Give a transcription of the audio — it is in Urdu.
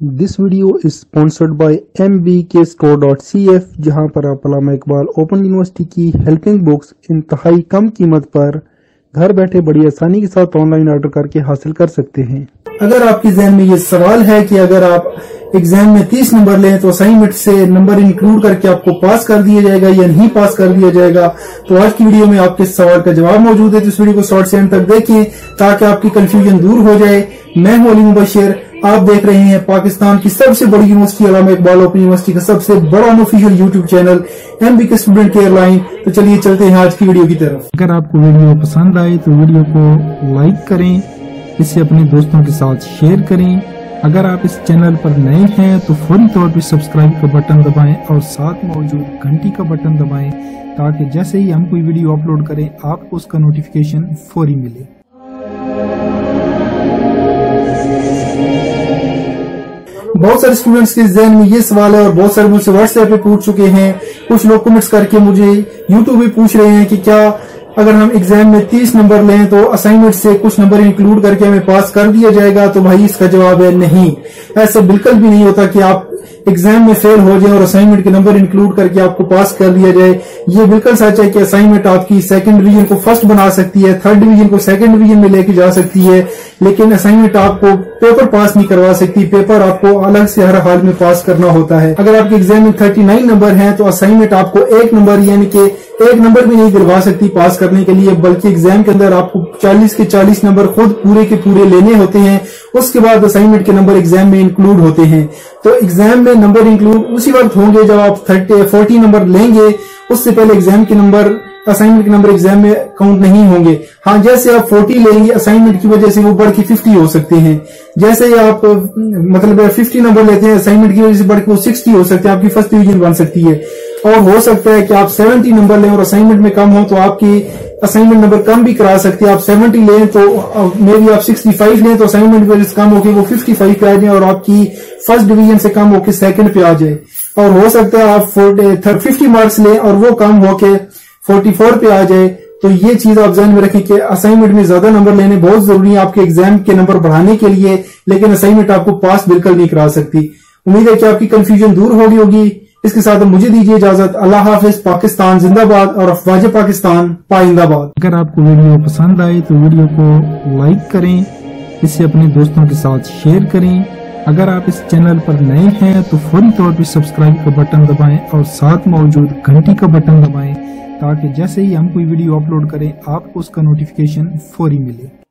This video is sponsored by M B K store dot C F جہاں پر آپ علامہ اقبال اوپن یونیورسٹی کی ہیلپنگ بکس انتہائی کم قیمت پر گھر بیٹھے بڑی آسانی کے ساتھ آن لائن آرڈر کر کے حاصل کر سکتے ہیں۔ اگر آپ کے ذہن میں یہ سوال ہے کہ اگر آپ ایگزام میں تیس نمبر لیں تو اسائنمنٹ سے نمبر انکلوڈ کر کے آپ کو پاس کر دیا جائے گا یا نہیں پاس کر دیا جائے گا، تو آج کی ویڈیو میں آپ کے سوال کا جواب موجود ہے۔ تو اس ویڈیو کو شارٹ سے اینڈ تک دیکھیں تاکہ آپ کی کنفیوژن دور ہو جائے۔ میں ہوں علی مبشر۔ آپ دیکھ رہے ہیں پاکستان کی سب سے بڑی یونیورسٹی علامہ اقبال اوپن یونیورسٹی کا سب سے بڑا unofficial YouTube channel M B K student care line تو چلیے چلتے ہیں آج کی ویڈیو کی طرف۔ اگر آپ کو ویڈیو پسند آئے تو ویڈیو کو لائک کریں، اسے اپنے دوستوں کے ساتھ شیئر کریں۔ اگر آپ اس چینل پر نئے ہیں تو فوری طور پر سبسکرائب کا بٹن دبائیں اور ساتھ موجود گھنٹی کا بٹن دبائیں تاکہ جیسے ہی ہم کوئی ویڈیو اپلوڈ کریں، آپ کو اس کا نوٹیفیکیشن فوری ملے۔ بہت سارے اسٹوڈینٹس کے ذہن میں یہ سوال ہے اور بہت سارے مجھ سے واٹس ایپ پہ پوچھ چکے ہیں۔ کچھ لوگ کمنٹس کر کے مجھے یوٹیوب بھی پوچھ رہے ہیں کہ کیا اگر ہم ایگزام میں تیس نمبر لیں تو اسائنمنٹ سے کچھ نمبر انکلوڈ کر کے ہمیں پاس کر دیا جائے گا؟ تو بھائی اس کا جواب ہے نہیں۔ ایسا بالکل بھی نہیں ہوتا کہ آپ ایگزام میں فیل ہو جائیں اور اسائنمنٹ کے نمبر انکلوڈ کر کے آپ کو پاس کر لیا جائے، یہ بالکل سچ ہے کہ اسائنمنٹ آپ کی سیکنڈ ڈویژن کو فرسٹ بنا سکتی ہے تھرڈ ڈویژن کو سیکنڈ ڈویژن میں لے کے جا سکتی ہے، لیکن اسائنمنٹ آپ کو پیپر پاس نہیں کروا سکتی پیپر آپ کو الگ سے ہر حال میں پاس کرنا ہوتا ہے۔ اگر آپ کے ایگزام میں تھرٹی نائن نمبر ہیں تو اسائنمنٹ آپ کو ایک نمبر یعنی کہ ایک نمبر بھی نہیں دلوا سکتی پاس کرنے کے لیے، بلکہ ایگزام کے اندر آپ کو چالیس کے چالیس نمبر خود پورے کے پورے لینے ہوتے ہیں۔ اس کے بعد اسائنمنٹ کے نمبر ایگزام میں انکلوڈ ہوتے ہیں۔ تو ایگزام میں نمبر انکلوڈ اسی وقت ہوں گے جب آپ تھرٹی فورٹی نمبر لیں گے۔ اس سے پہلے ایگزام کے نمبر اسائنمنٹ کے نمبر ایگزام میں کاؤنٹ نہیں ہوں گے۔ ہاں جیسے آپ فورٹی لیں گے اسائنمنٹ کی وجہ سے وہ بڑھ کے ففٹی ہو سکتے ہیں۔ جیسے آپ مطلب ففٹی نمبر لیتے ہیں اسائنمنٹ کی وجہ سے بڑھ کے وہ سکسٹی ہو سکتے ہیں، آپ کی فرسٹ ڈویژن بن سکتی ہے۔ اور ہو سکتا ہے کہ آپ سیونٹی نمبر لیں اور اسائنمنٹ میں کم ہو تو آپ کی اسائنمنٹ نمبر کم بھی کرا سکتے ہیں آپ سیونٹی لیں تو uh, مے بھی آپ سکسٹی فائیو لیں تو اسائنمنٹ ویلز کم ہوگی، وہ ففٹی فائیو پہ آ جائیں اور آپ کی فرسٹ ڈویژن سے کم ہو کے سیکنڈ پہ آ جائے اور ہو سکتا ہے آپ ففٹی مارکس uh, لیں اور وہ کم ہو کے فورٹی فور پہ آ جائے تو یہ چیز آپ ذہن میں رکھیں کہ اسائنمنٹ میں زیادہ نمبر لینے بہت ضروری ہے آپ کے ایگزام کے نمبر بڑھانے کے لیے، لیکن اسائنمنٹ آپ کو پاس بالکل نہیں کرا سکتی۔ امید ہے کہ آپ کی کنفیوژن دور ہوگی ہوگی۔ اس کے ساتھ مجھے دیجیے اجازت۔ اللہ حافظ، پاکستان زندہ باد اور افواج پاکستان پائندہ باد۔ اگر آپ کو ویڈیو پسند آئے تو ویڈیو کو لائک کریں، اسے اپنے دوستوں کے ساتھ شیئر کریں۔ اگر آپ اس چینل پر نئے ہیں تو فوری طور پر سبسکرائب کا بٹن دبائیں اور ساتھ موجود گھنٹی کا بٹن دبائیں تاکہ جیسے ہی ہم کوئی ویڈیو اپلوڈ کریں، آپ کو اس کا نوٹیفکیشن فوری ملے۔